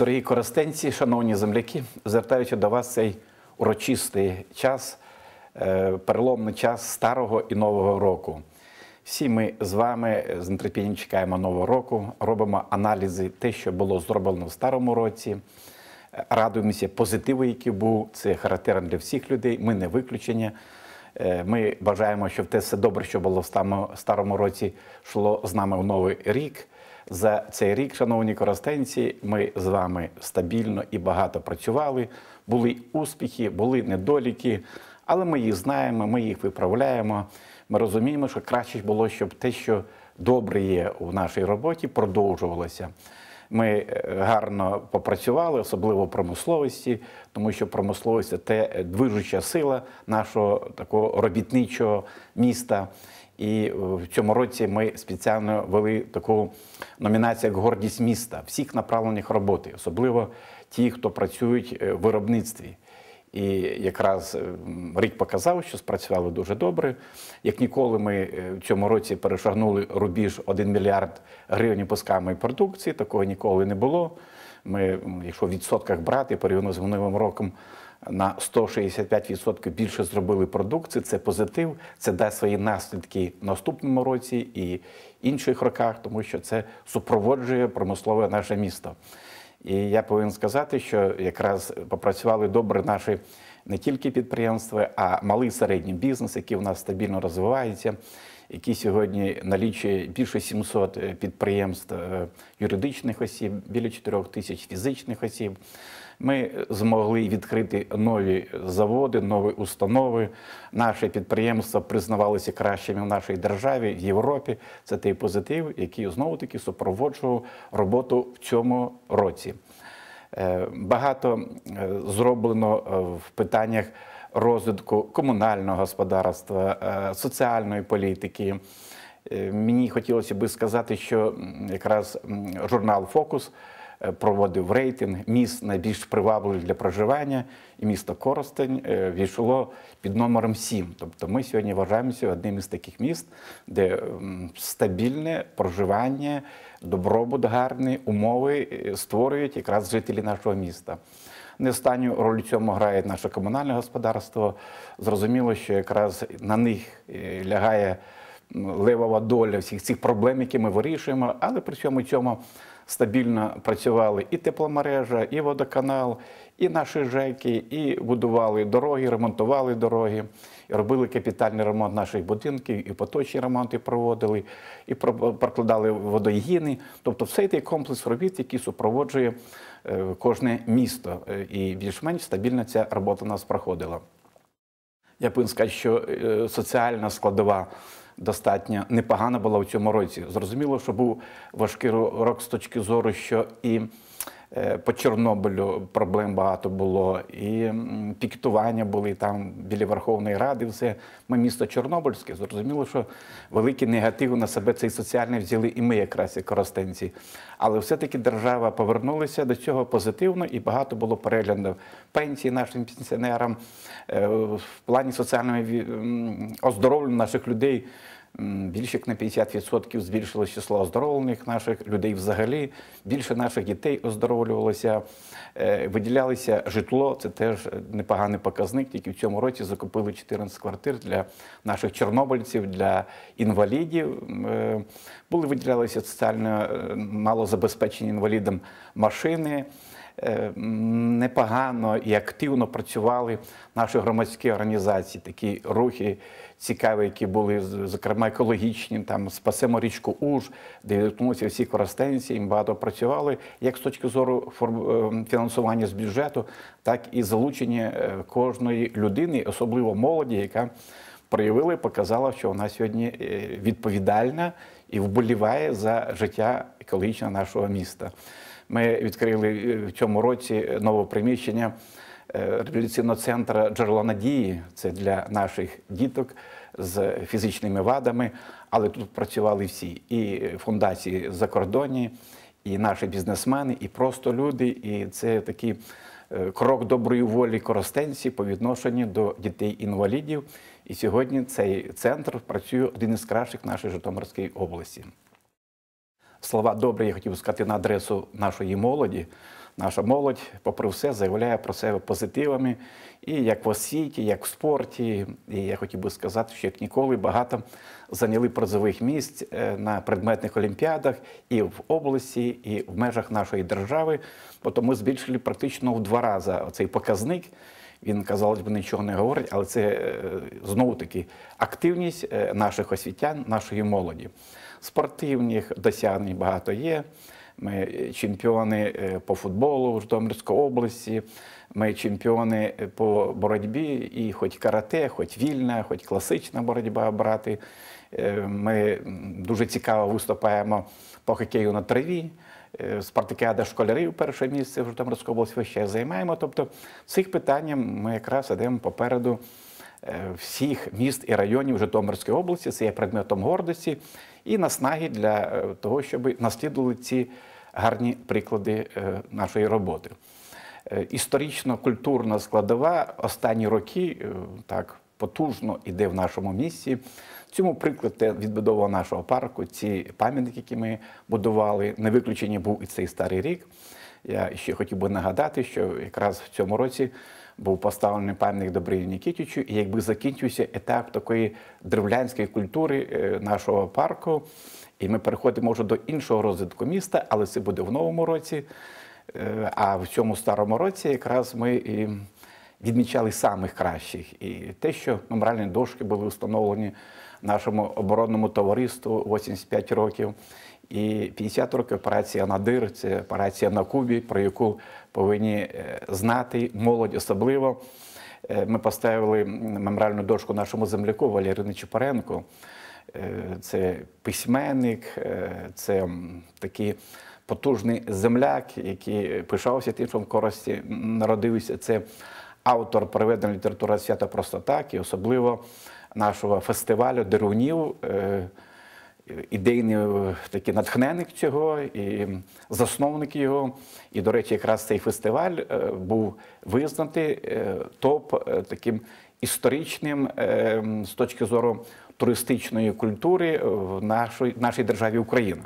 Дорогі користенці, шановні земляки, звертаючи до вас цей урочистий час, е, переломний час старого і нового року. Всі ми з вами з нетерпінням чекаємо нового року, робимо аналізи, те, що було зроблено в старому році. Радуємося позитиву, який був. Це характерно для всіх людей. Ми не виключення. Е, Ми бажаємо, щоб те все добре, що було в старому- році, йшло з нами в новий рік. За цей рік, шановні коростенці, ми з вами стабільно і багато працювали. Були успіхи, були недоліки, але ми їх знаємо, ми їх виправляємо. Ми розуміємо, що краще було, щоб те, що добре є у нашій роботі, продовжувалося. Ми е, гарно попрацювали, особливо в промисловості, тому що промисловість це те движуча сила нашого такого робітничого міста. І е, в цьому році ми спеціально вели таку номінацію як гордість міста всіх направлених роботи, особливо ті, хто працюють е, в виробництві. І якраз е, рік показав, що спрацювали дуже добре. Як ніколи, ми е, в цьому році перешагнули рубіж 1 мільярд гривень пусканої продукції. Такого ніколи не було. Ми, якщо в відсотках брати порівняно з минулим роком, на 165% більше зробили продукції. Це позитив, це дасть свої наслідки в наступному році і інших роках, тому що це супроводжує промислове наше місто. І я повинен сказати, що якраз попрацювали добре наші не тільки підприємства, а малий середній бізнес, який у нас стабільно розвивається, який сьогодні налічує більше 700 підприємств е, юридичних осіб, біля 4 тисяч фізичних осіб. Ми змогли відкрити нові заводи, нові установи. Наші підприємства признавалися кращими в нашій державі, в Європі. Це той позитив, який знову таки супроводжував роботу в цьому році. Е, Багато е, зроблено е, в питаннях розвитку комунального господарства, соціальної політики. Мені хотілося би сказати, що якраз журнал Фокус проводив рейтинг міст найбільш привабливих для проживання, і місто Коростень е, війшло під номером 7. Тобто ми сьогодні вважаємося одним із таких міст, де стабільне проживання, добробут гарні, умови е, створюють якраз жителі нашого міста. Не останню роль цьому грає наше комунальне господарство. Зрозуміло, що якраз на них е, лягає левова доля всіх цих проблем, які ми вирішуємо, але при цьому цьому стабільно працювали і тепломережа, і водоканал, і наші ЖЕКи, і будували дороги, ремонтували дороги, і робили капітальний ремонт наших будинків, і поточні ремонти проводили, і прокладали водогіни. Тобто, все цей комплекс робіт, який супроводжує е, кожне місто. Е, І більш-менш стабільно ця робота у нас проходила. Я повинен сказати, що е, соціальна складова достатньо непогана була в цьому році. Зрозуміло, що був важкий ро- рок з точки зору, що і по Чорнобилю проблем багато було, і пікетування були там біля Верховної Ради. Все ми місто Чорнобильське. Зрозуміло, що великий негатив на себе цей соціальний взяли і ми, якраз як коростенці. Але все-таки держава повернулася до цього позитивно і багато було переглядів пенсій нашим пенсіонерам е, в плані соціального оздоровлення наших людей. Більше як на 50% збільшилось число оздоровлених наших людей взагалі. Більше наших дітей оздоровлювалося, Е, виділялося житло. Це теж непоганий показник. Тільки в цьому році закупили 14 квартир для наших чорнобильців, для інвалідів. Е, Були виділялися соціально е, малозабезпечені інвалідам машини. Е, Непогано і активно працювали наші громадські організації, такі рухи цікаві, які були, зокрема екологічні, там спасемо річку Уж, де відгукнулися всі коростенці, і багато працювали як з точки зору е, фінансування з бюджету, так і залучення е, кожної людини, особливо молоді, яка проявила і показала, що вона сьогодні відповідальна і вболіває за життя екологічне нашого міста. Ми відкрили е, в цьому році нове приміщення е, реабілітаційного центру джерело надії. Це для наших діток з фізичними вадами. Але тут працювали всі і фундації закордонні, і наші бізнесмени, і просто люди. І це такий е, крок доброї волі коростенці по відношенню до дітей-інвалідів. І сьогодні цей центр працює один із кращих в нашій Житомирській області. Слова добрі я хотів сказати на адресу нашої молоді. Наша молодь, попри все, заявляє про себе позитивами. І як в освіті, як в спорті. І я хотів би сказати, що як ніколи багато зайняли призових місць е, на предметних олімпіадах і в області, і в межах нашої держави. Бо тому збільшили практично в два рази цей показник. Він, казалось би, нічого не говорить, але це е, знову таки активність е, наших освітян, нашої молоді. Спортивних досягнень багато є. Ми чемпіони е, по футболу в Житомирській області, ми чемпіони по боротьбі, і хоч карате, хоч вільна, хоч класична боротьба брати. Ми дуже цікаво виступаємо по хокею на траві. Спартакіада школярів перше місце в Житомирській області ще займаємо. Тобто цих питанням ми якраз йдемо попереду всіх міст і районів Житомирської області. Це є предметом гордості і наснаги для того, щоб наслідували ці гарні приклади нашої роботи. Історично-культурна складова останні роки так потужно іде в нашому місті. Цьому приклад відбудова нашого парку, ці пам'ятники, які ми будували, не виключення був і цей старий рік. Я ще хотів би нагадати, що якраз в цьому році був поставлений пам'ятник Добрию Нікітічу, і якби закінчився етап такої древлянської культури нашого парку, і ми переходимо вже до іншого розвитку міста, але це буде в новому році. А в цьому старому році якраз ми і відмічали самих кращих. І те, що меморіальні дошки були встановлені нашому оборонному товариству 85 років. І 50 років операція Надир це операція на Кубі, про яку повинні знати молодь особливо. Ми поставили меморіальну дошку нашому земляку Валерію Нечипаренку. Це письменник, це такий потужний земляк, який пишався тим, що в Корості народився. Це автор переведення літератури свята просто так, і особливо нашого фестивалю Дерунів, ідейний такий натхненник цього і засновник його. І, до речі, якраз цей фестиваль був визнаний топ таким історичним з точки зору туристичної культури в нашій, нашій державі Україна.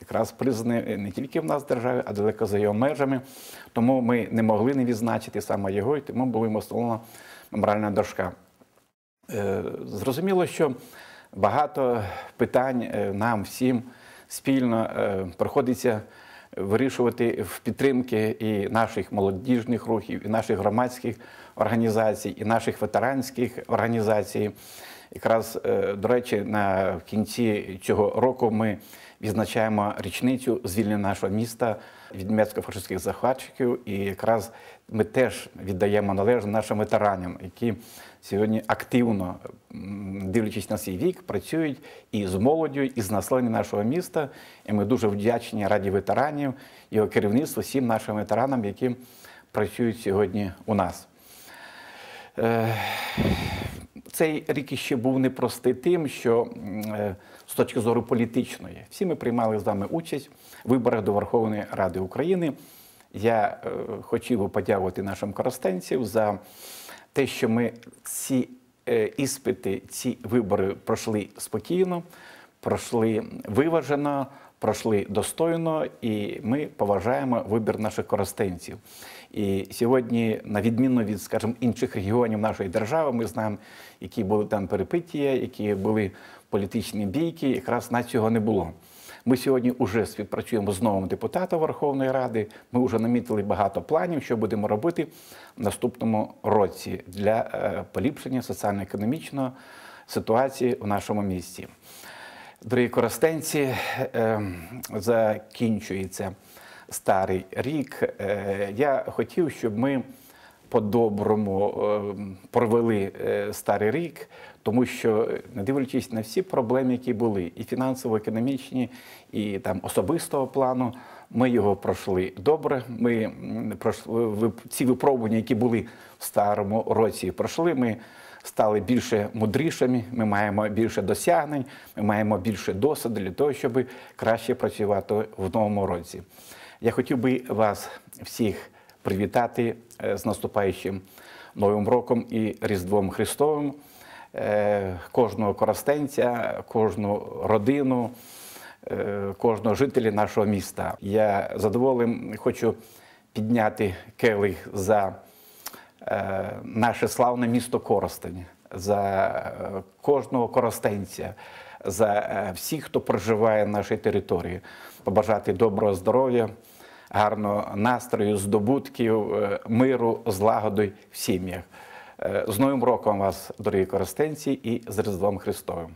Якраз признаний не тільки в нас державі, а далеко за його межами. Тому ми не могли не відзначити саме його, і тому була встановлена меморіальна дошка. Зрозуміло, що багато питань нам всім спільно приходиться вирішувати в підтримки і наших молодіжних рухів, і наших громадських організацій, і наших ветеранських організацій. Якраз, до речі, на кінці цього року ми відзначаємо річницю звільнення нашого міста від німецько-фашистських захватчиків. І якраз ми теж віддаємо належне нашим ветеранам, які сьогодні активно, дивлячись на свій вік, працюють і з молоддю, і з населенням нашого міста. І ми дуже вдячні раді ветеранів, його керівництву, всім нашим ветеранам, які працюють сьогодні у нас. Цей рік ще був непростий тим, що з точки зору політичної всі ми приймали з вами участь в виборах до Верховної Ради України. Я хотів би подякувати нашим коростенцям за те, що ми ці іспити, ці вибори пройшли спокійно, пройшли виважено, пройшли достойно, і ми поважаємо вибір наших коростенців. І сьогодні, на відміну від, скажімо, інших регіонів нашої держави, ми знаємо, які були там перепиття, які були політичні бійки. Якраз на цього не було. Ми сьогодні вже співпрацюємо з новим депутатом Верховної Ради. Ми вже намітили багато планів, що будемо робити в наступному році для поліпшення соціально-економічної ситуації в нашому місті. Дорогі коростенці, закінчується старий рік. Я хотів, щоб ми по-доброму провели старий рік, тому що, не дивлячись на всі проблеми, які були, і фінансово-економічні, і там особистого плану, ми його пройшли добре. Ми пройшли ці випробування, які були в старому році, пройшли. Ми стали більше мудрішими, ми маємо більше досягнень, ми маємо більше досвіду для того, щоб краще працювати в новому році. Я хотів би вас всіх привітати е, з наступаючим Новим роком і Різдвом Христовим е, кожного коростенця, кожну родину, е, кожного жителя нашого міста. Я задоволений хочу підняти келих за наше славне місто Коростень, за е, кожного коростенця, за е, всіх, хто проживає на нашій території, побажати доброго здоров'я, гарного настрою, здобутків, е, миру, злагоди в сім'ях. Е, З Новим роком вас, дорогі коростенці, і з Різдвом Христовим.